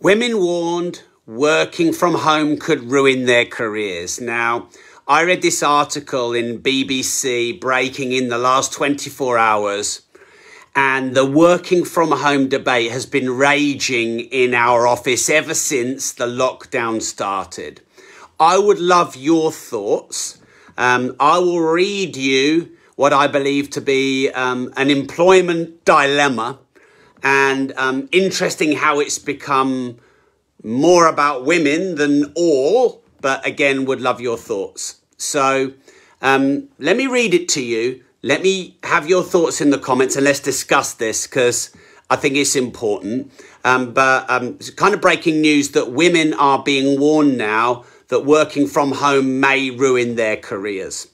Women warned working from home could ruin their careers. Now, I read this article in BBC breaking in the last 24 hours, and the working from home debate has been raging in our office ever since the lockdown started. I would love your thoughts. Um, I will read you what I believe to be um, an employment dilemma and um, interesting how it's become more about women than all, but again, would love your thoughts. So um, let me read it to you. Let me have your thoughts in the comments and let's discuss this because I think it's important. Um, but um, it's kind of breaking news that women are being warned now that working from home may ruin their careers.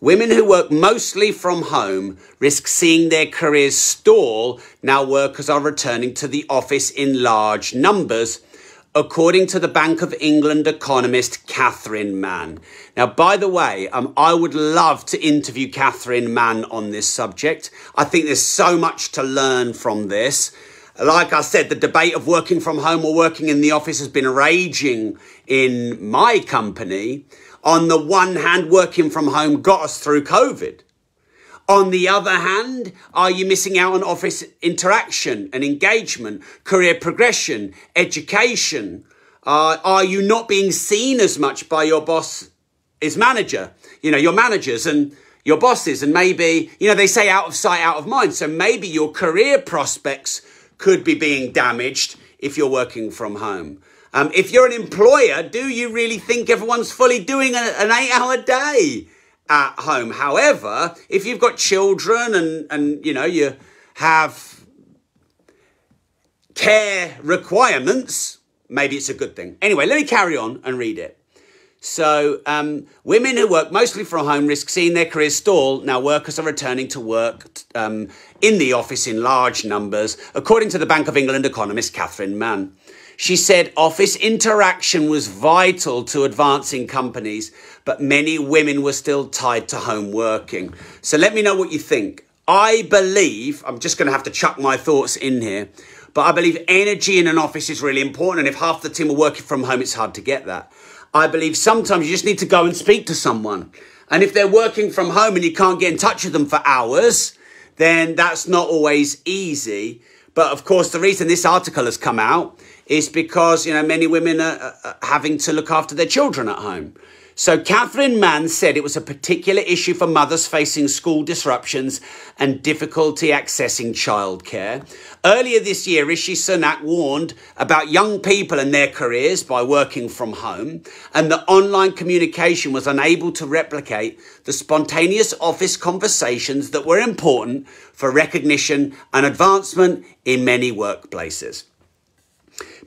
Women who work mostly from home risk seeing their careers stall now workers are returning to the office in large numbers, according to the Bank of England economist Catherine Mann. Now, by the way, um, I would love to interview Catherine Mann on this subject. I think there's so much to learn from this. Like I said, the debate of working from home or working in the office has been raging in my company on the one hand, working from home got us through COVID. On the other hand, are you missing out on office interaction and engagement, career progression, education? Uh, are you not being seen as much by your boss, his manager? You know, your managers and your bosses, and maybe, you know, they say out of sight, out of mind. So maybe your career prospects could be being damaged if you're working from home. Um, if you're an employer, do you really think everyone's fully doing a, an eight hour day at home? However, if you've got children and, and you know, you have care requirements, maybe it's a good thing. Anyway, let me carry on and read it. So, um, women who work mostly from home risk seeing their careers stall. Now, workers are returning to work um, in the office in large numbers, according to the Bank of England economist Catherine Mann. She said office interaction was vital to advancing companies, but many women were still tied to home working. So let me know what you think. I believe, I'm just going to have to chuck my thoughts in here, but I believe energy in an office is really important. And if half the team are working from home, it's hard to get that. I believe sometimes you just need to go and speak to someone. And if they're working from home and you can't get in touch with them for hours, then that's not always easy. But of course, the reason this article has come out is because, you know, many women are, are having to look after their children at home. So Catherine Mann said it was a particular issue for mothers facing school disruptions and difficulty accessing childcare. Earlier this year, Rishi Sunak warned about young people and their careers by working from home, and that online communication was unable to replicate the spontaneous office conversations that were important for recognition and advancement in many workplaces.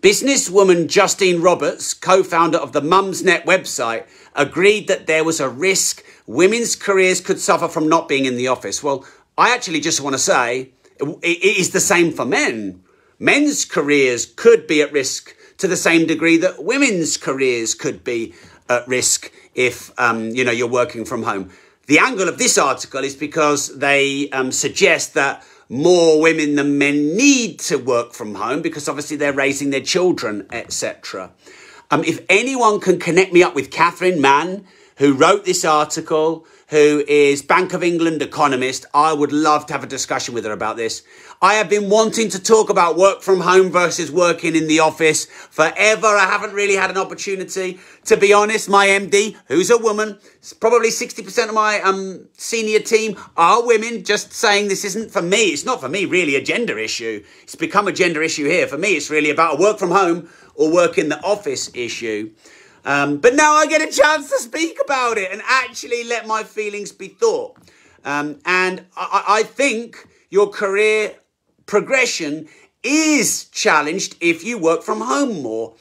Businesswoman Justine Roberts, co founder of the Mumsnet website, agreed that there was a risk women's careers could suffer from not being in the office. Well, I actually just want to say it is the same for men. Men's careers could be at risk to the same degree that women's careers could be at risk if um, you know you're working from home. The angle of this article is because they um, suggest that more women than men need to work from home because obviously they're raising their children, etc. Um, if anyone can connect me up with Catherine Mann, who wrote this article, who is Bank of England economist, I would love to have a discussion with her about this. I have been wanting to talk about work from home versus working in the office forever. I haven't really had an opportunity. To be honest, my MD, who's a woman, probably 60% of my um, senior team are women, just saying this isn't for me. It's not for me really a gender issue. It's become a gender issue here. For me, it's really about a work from home or work in the office issue. Um, but now I get a chance to speak about it and actually let my feelings be thought. Um, and I, I think your career progression is challenged if you work from home more.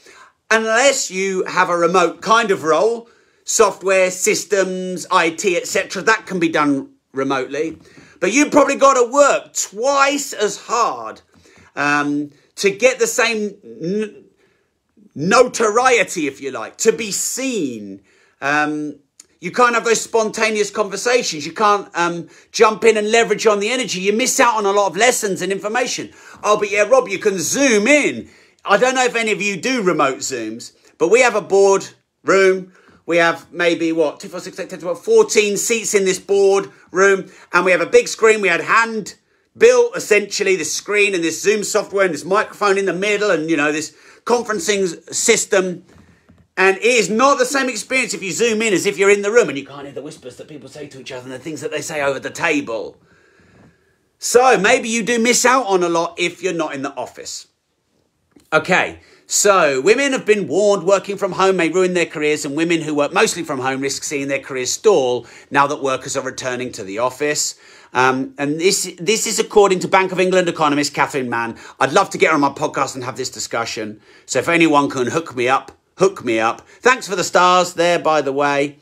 Unless you have a remote kind of role, software, systems, IT, etc., that can be done remotely. But you've probably got to work twice as hard um, to get the same notoriety, if you like, to be seen. Um, you can't have those spontaneous conversations. You can't um, jump in and leverage on the energy. You miss out on a lot of lessons and information. Oh, but yeah, Rob, you can zoom in. I don't know if any of you do remote Zooms, but we have a board room. We have maybe what, 2, 4, 6, 8, 10, 12, 14 seats in this board room. And we have a big screen. We had hand built essentially this screen and this Zoom software and this microphone in the middle and, you know, this conferencing system. And it is not the same experience if you zoom in as if you're in the room and you can't hear the whispers that people say to each other and the things that they say over the table. So maybe you do miss out on a lot if you're not in the office. Okay, so women have been warned working from home may ruin their careers, and women who work mostly from home risk seeing their careers stall now that workers are returning to the office. Um, and this this is according to Bank of England economist Catherine Mann. I'd love to get her on my podcast and have this discussion. So if anyone can hook me up, hook me up. Thanks for the stars there, by the way.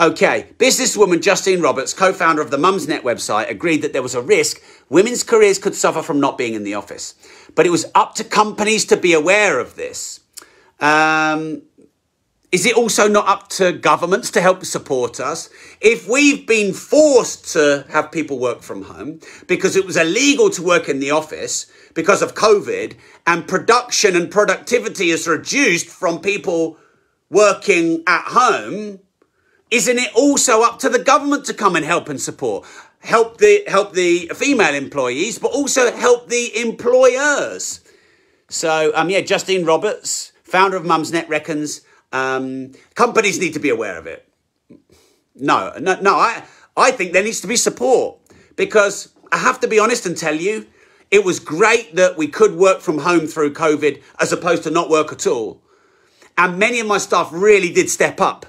Okay, businesswoman Justine Roberts, co founder of the Mumsnet website, agreed that there was a risk women's careers could suffer from not being in the office. But it was up to companies to be aware of this. Um, is it also not up to governments to help support us? If we've been forced to have people work from home because it was illegal to work in the office because of COVID and production and productivity is reduced from people working at home, isn't it also up to the government to come and help and support? Help the help the female employees, but also help the employers. So um yeah, Justine Roberts, founder of Mumsnet, reckons um, companies need to be aware of it. No, no, no. I I think there needs to be support because I have to be honest and tell you, it was great that we could work from home through COVID as opposed to not work at all. And many of my staff really did step up.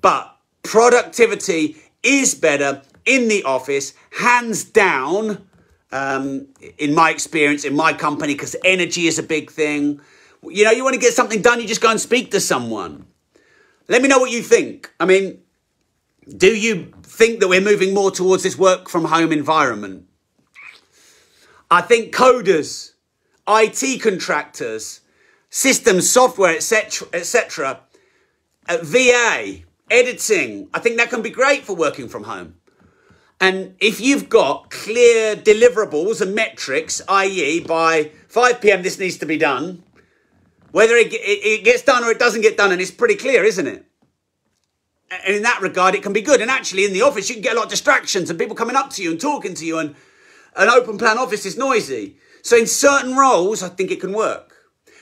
But productivity is better in the office, hands down, um, in my experience, in my company, because energy is a big thing. You know, you want to get something done, you just go and speak to someone. Let me know what you think. I mean, do you think that we're moving more towards this work from home environment? I think coders, IT contractors, systems, software, etc., etc., uh, VA, editing. I think that can be great for working from home. And if you've got clear deliverables and metrics, i.e., by 5 p.m., this needs to be done, whether it, it, it, gets done or it doesn't get done, and it's pretty clear, isn't it? And in that regard, it can be good. And actually, in the office, you can get a lot of distractions and people coming up to you and talking to you, and an open plan office is noisy. So, in certain roles, I think it can work.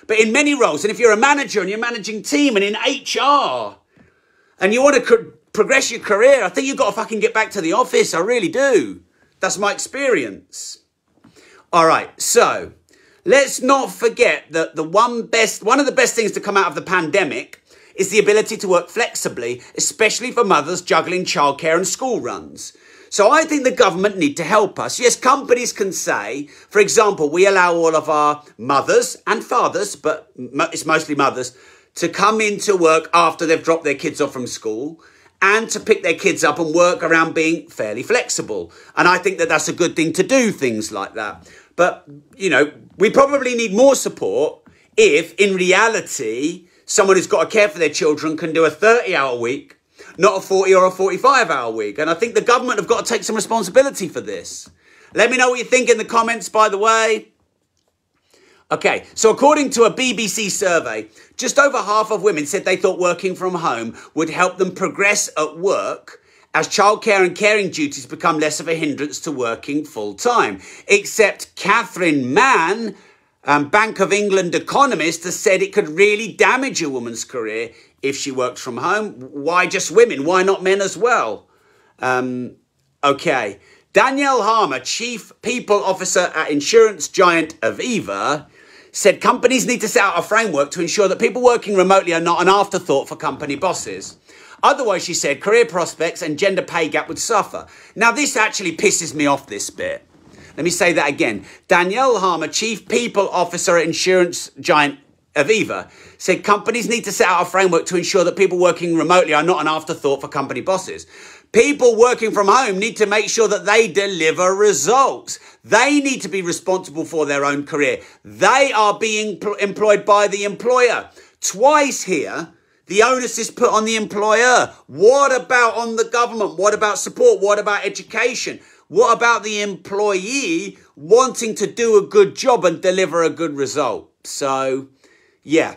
But in many roles, and if you're a manager and you're managing team and in HR, and you want to progress your career, I think you've got to fucking get back to the office. I really do. That's my experience. All right, so let's not forget that the one best, one of the best things to come out of the pandemic is the ability to work flexibly, especially for mothers juggling childcare and school runs. So I think the government need to help us. Yes, companies can say, for example, we allow all of our mothers and fathers, but it's mostly mothers, to come into work after they've dropped their kids off from school and to pick their kids up and work around being fairly flexible. And I think that that's a good thing to do, things like that. But, you know, we probably need more support if, in reality, someone who's got to care for their children can do a 30 hour week, not a 40 or a 45 hour week. And I think the government have got to take some responsibility for this. Let me know what you think in the comments, by the way. Okay, so according to a BBC survey, just over half of women said they thought working from home would help them progress at work as childcare and caring duties become less of a hindrance to working full time. Except Catherine Mann, um, Bank of England economist, has said it could really damage a woman's career if she works from home. Why just women? Why not men as well? Um, okay. Danielle Harmer, Chief People Officer at insurance giant Aviva, said companies need to set out a framework to ensure that people working remotely are not an afterthought for company bosses. Otherwise, she said, career prospects and gender pay gap would suffer. Now, this actually pisses me off this bit. Let me say that again. Danielle Harmer, Chief People Officer at insurance giant Aviva, said companies need to set out a framework to ensure that people working remotely are not an afterthought for company bosses. People working from home need to make sure that they deliver results. They need to be responsible for their own career. They are being employed by the employer. Twice here, the onus is put on the employer. What about on the government? What about support? What about education? What about the employee wanting to do a good job and deliver a good result. So, yeah.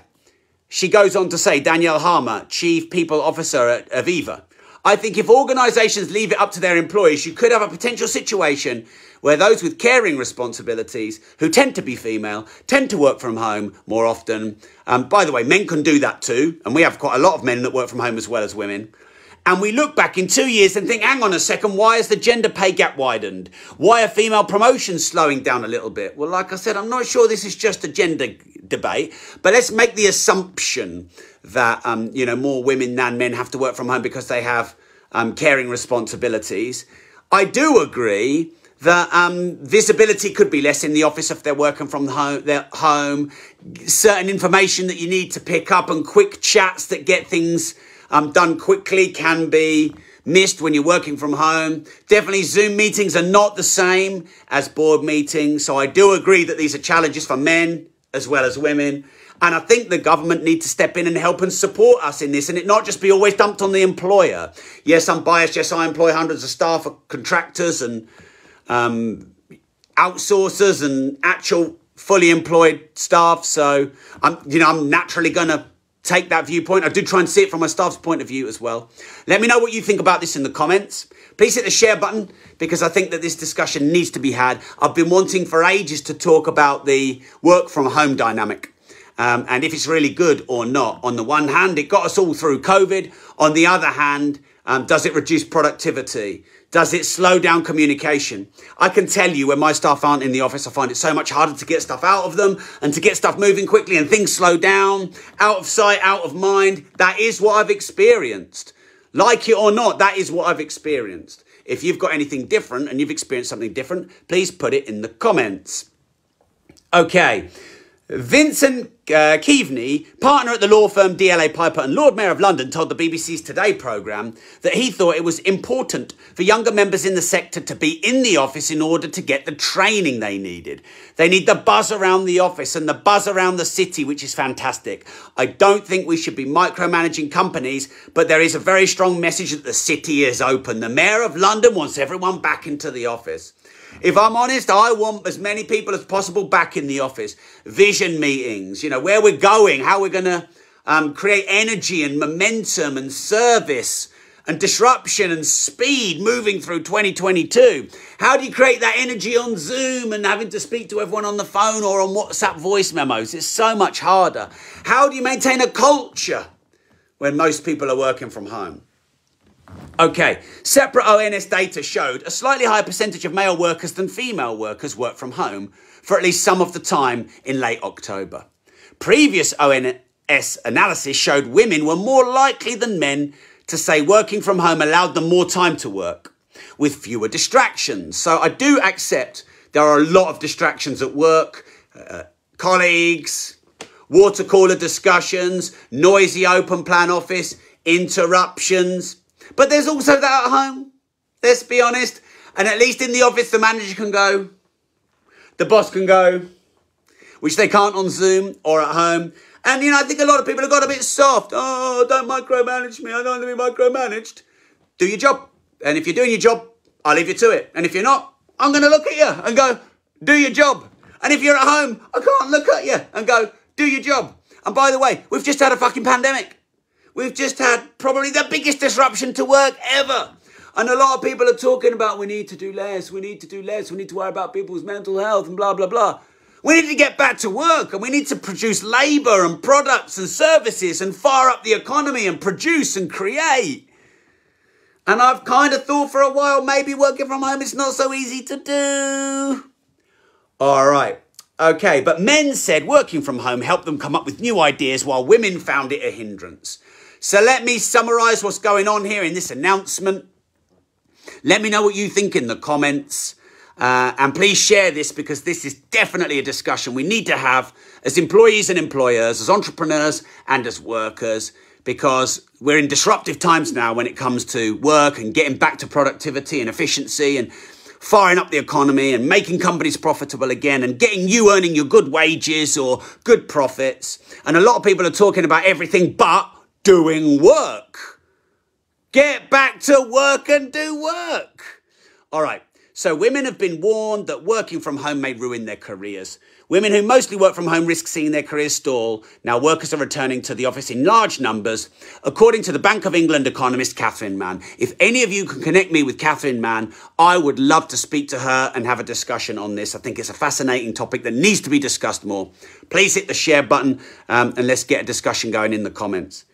She goes on to say, Danielle Harmer, Chief People Officer at Aviva. I think if organisations leave it up to their employees, you could have a potential situation where those with caring responsibilities, who tend to be female, tend to work from home more often. Um, by the way, men can do that too, and we have quite a lot of men that work from home as well as women and we look back in two years and think, hang on a second, why has the gender pay gap widened? Why are female promotions slowing down a little bit? Well, like I said, I'm not sure this is just a gender debate, but let's make the assumption that, um, you know, more women than men have to work from home because they have um, caring responsibilities. I do agree that um, visibility could be less in the office if they're working from home, their home. Certain information that you need to pick up and quick chats that get things um, done quickly can be missed when you're working from home. Definitely Zoom meetings are not the same as board meetings. So I do agree that these are challenges for men as well as women. And I think the government need to step in and help and support us in this and it not just be always dumped on the employer. Yes, I'm biased. Yes, I employ hundreds of staff, contractors and um, outsourcers and actual fully employed staff. So I'm, you know, I'm naturally going to take that viewpoint. I do try and see it from my staff's point of view as well. Let me know what you think about this in the comments. Please hit the share button because I think that this discussion needs to be had. I've been wanting for ages to talk about the work from home dynamic. Um, and if it's really good or not. On the one hand, it got us all through COVID. On the other hand, um, does it reduce productivity? Does it slow down communication? I can tell you when my staff aren't in the office, I find it so much harder to get stuff out of them and to get stuff moving quickly and things slow down, out of sight, out of mind. That is what I've experienced. Like it or not, that is what I've experienced. If you've got anything different and you've experienced something different, please put it in the comments. Okay. Vincent uh, Keaveney, partner at the law firm DLA Piper and Lord Mayor of London, told the BBC's Today programme that he thought it was important for younger members in the sector to be in the office in order to get the training they needed. They need the buzz around the office and the buzz around the city, which is fantastic. I don't think we should be micromanaging companies, but there is a very strong message that the city is open. The Mayor of London wants everyone back into the office. If I'm honest, I want as many people as possible back in the office. Vision meetings, you know, where we're going, how we're going to um, create energy and momentum and service and disruption and speed moving through 2022. How do you create that energy on Zoom and having to speak to everyone on the phone or on WhatsApp voice memos? It's so much harder. How do you maintain a culture when most people are working from home? Okay, separate ONS data showed a slightly higher percentage of male workers than female workers work from home for at least some of the time in late October. Previous ONS analysis showed women were more likely than men to say working from home allowed them more time to work with fewer distractions. So I do accept there are a lot of distractions at work, uh, colleagues, water cooler discussions, noisy open plan office, interruptions. But there's also that at home. Let's be honest. And at least in the office, the manager can go, the boss can go, which they can't on Zoom or at home. And, you know, I think a lot of people have got a bit soft. Oh, don't micromanage me. I don't want to be micromanaged. Do your job. And if you're doing your job, I'll leave you to it. And if you're not, I'm going to look at you and go, do your job. And if you're at home, I can't look at you and go, do your job. And by the way, we've just had a fucking pandemic. We've just had probably the biggest disruption to work ever. And a lot of people are talking about we need to do less, we need to do less, we need to worry about people's mental health and blah, blah, blah. We need to get back to work and we need to produce labour and products and services and fire up the economy and produce and create. And I've kind of thought for a while maybe working from home is not so easy to do. All right. Okay, but men said working from home helped them come up with new ideas while women found it a hindrance. So let me summarize what's going on here in this announcement. Let me know what you think in the comments. Uh, and please share this because this is definitely a discussion we need to have as employees and employers, as entrepreneurs and as workers, because we're in disruptive times now when it comes to work and getting back to productivity and efficiency and firing up the economy and making companies profitable again and getting you earning your good wages or good profits. And a lot of people are talking about everything but doing work. Get back to work and do work. All right. So women have been warned that working from home may ruin their careers. Women who mostly work from home risk seeing their careers stall. Now workers are returning to the office in large numbers. According to the Bank of England economist Catherine Mann, if any of you can connect me with Catherine Mann, I would love to speak to her and have a discussion on this. I think it's a fascinating topic that needs to be discussed more. Please hit the share button um, and let's get a discussion going in the comments.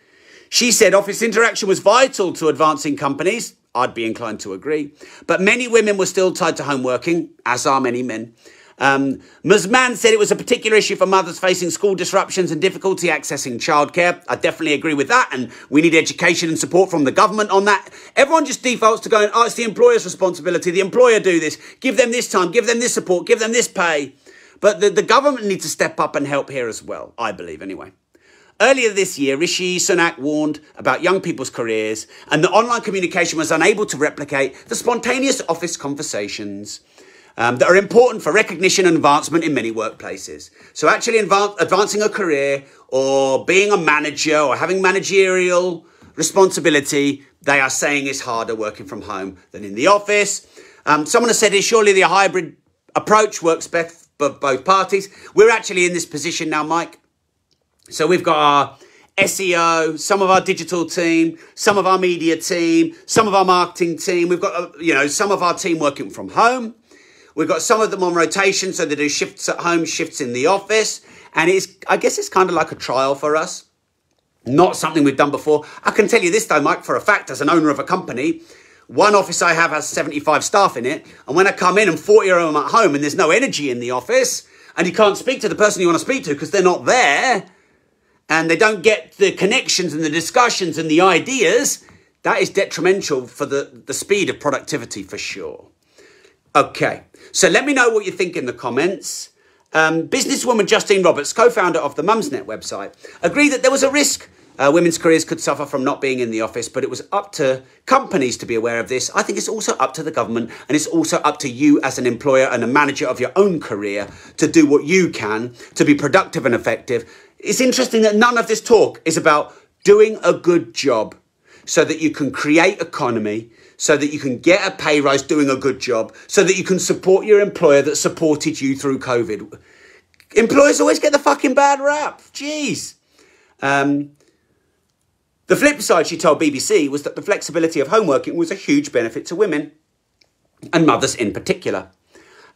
She said office interaction was vital to advancing companies. I'd be inclined to agree. But many women were still tied to home working, as are many men. Um, Ms Mann said it was a particular issue for mothers facing school disruptions and difficulty accessing childcare. I definitely agree with that, and we need education and support from the government on that. Everyone just defaults to going, oh, it's the employer's responsibility. The employer do this. Give them this time. Give them this support. Give them this pay. But the, the government needs to step up and help here as well, I believe, anyway. Earlier this year, Rishi Sunak warned about young people's careers, and the online communication was unable to replicate the spontaneous office conversations um, that are important for recognition and advancement in many workplaces. So, actually, advancing a career or being a manager or having managerial responsibility, they are saying is harder working from home than in the office. Um, someone has said, is surely the hybrid approach works best for both parties. We're actually in this position now, Mike. So we've got our SEO, some of our digital team, some of our media team, some of our marketing team. We've got, uh, you know, some of our team working from home. We've got some of them on rotation, so they do shifts at home, shifts in the office. And it's, I guess it's kind of like a trial for us. Not something we've done before. I can tell you this though, Mike, for a fact, as an owner of a company, one office I have has 75 staff in it. And when I come in and 40 of them are at home and there's no energy in the office, and you can't speak to the person you want to speak to because they're not there, and they don't get the connections and the discussions and the ideas, that is detrimental for the, the speed of productivity for sure. Okay, so let me know what you think in the comments. Um, businesswoman Justine Roberts, co-founder of the Mumsnet website, agreed that there was a risk uh, women's careers could suffer from not being in the office, but it was up to companies to be aware of this. I think it's also up to the government, and it's also up to you as an employer and a manager of your own career to do what you can to be productive and effective it's interesting that none of this talk is about doing a good job so that you can create economy, so that you can get a pay rise doing a good job, so that you can support your employer that supported you through COVID. Employers always get the fucking bad rap. Jeez. Um, the flip side, she told BBC, was that the flexibility of home working was a huge benefit to women and mothers in particular.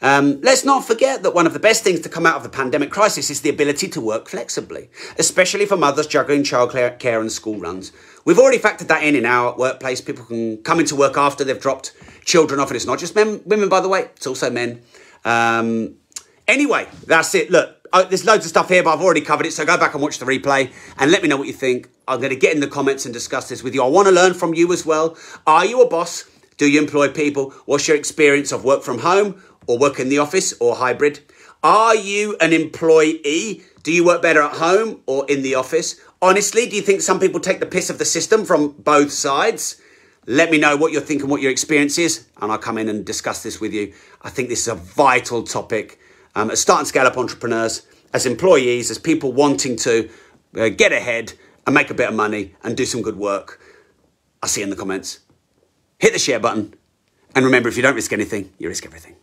Um, let's not forget that one of the best things to come out of the pandemic crisis is the ability to work flexibly, especially for mothers juggling childcare and school runs. We've already factored that in in our workplace. People can come into work after they've dropped children off, and it's not just men, women, by the way, it's also men. Um, anyway, that's it. Look, there's loads of stuff here, but I've already covered it, so go back and watch the replay and let me know what you think. I'm going to get in the comments and discuss this with you. I want to learn from you as well. Are you a boss? Do you employ people? What's your experience of work from home? Or work in the office or hybrid? Are you an employee? Do you work better at home or in the office? Honestly, do you think some people take the piss of the system from both sides? Let me know what you're thinking, what your experience is, and I'll come in and discuss this with you. I think this is a vital topic um, as start and scale up entrepreneurs, as employees, as people wanting to uh, get ahead and make a bit of money and do some good work. I'll see you in the comments. Hit the share button. And remember, if you don't risk anything, you risk everything.